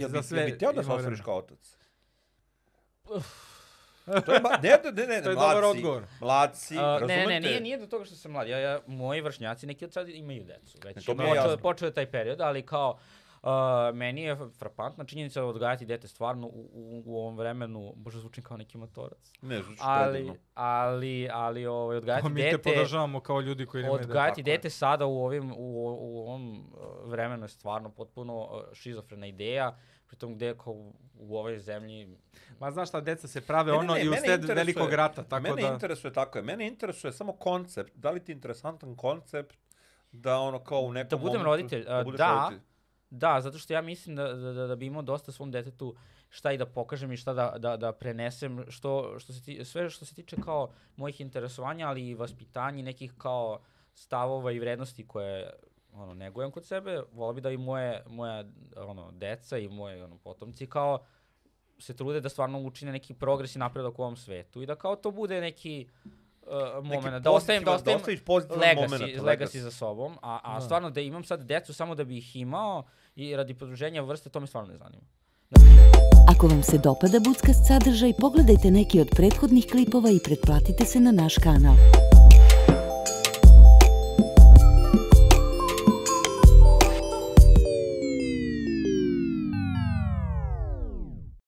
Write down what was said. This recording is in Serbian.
I Jel za bi, sve jel bi teo da se vremena. kao otac? to je ba, ne, ne, ne, ne, To je mlad dobar odgovor. Mlad si, A, ne, razumete? ne, nije, nije do toga što sam mlad. Ja, ja, moji vršnjaci, neki od sad imaju decu. Već To mi je počeo, počeo je taj period, ali kao, Uh, meni je frapantna činjenica da odgajati dete stvarno u, u, u ovom vremenu, možda zvučim kao neki motorac, Ne, zvuči ali, predivno. ali, ali ovaj, odgajati Pa mi te dete, podržavamo kao ljudi koji nemaju dete. odgajati Tako je. dete sada u, ovim, u, u ovom uh, vremenu je stvarno potpuno uh, šizofrena ideja, pritom gde kao u, ovoj zemlji Ma znaš šta, deca se prave Ne, ne, ono ne, i mene usred interesuje- velikog rata, tako mene da... interesuje tako je. Mene interesuje samo koncept. Da li ti je interesantan koncept da ono kao u nekom Da budem momentu- roditelj, a, budeš da. roditelj? Da, zato što ja mislim da, da, da, da bi imao dosta svom detetu šta i da pokažem i šta da, da, da prenesem, što, što se ti, sve što se tiče kao mojih interesovanja, ali i vaspitanja nekih kao stavova i vrednosti koje ono, negujem kod sebe, volao bi da i moje, moja ono, deca i moje ono, potomci kao se trude da stvarno učine neki progres i napredak u ovom svetu i da kao to bude neki uh, moment, da ostavim, da ostavim pozitivan legacy, moment. legacy za sobom, a, a Da. stvarno da imam sad decu samo da bi ih imao i radi produženja vrste, to me stvarno ne zanima. Ako vam se dopada Budskast sadržaj, pogledajte neki od prethodnih klipova i pretplatite se na naš kanal.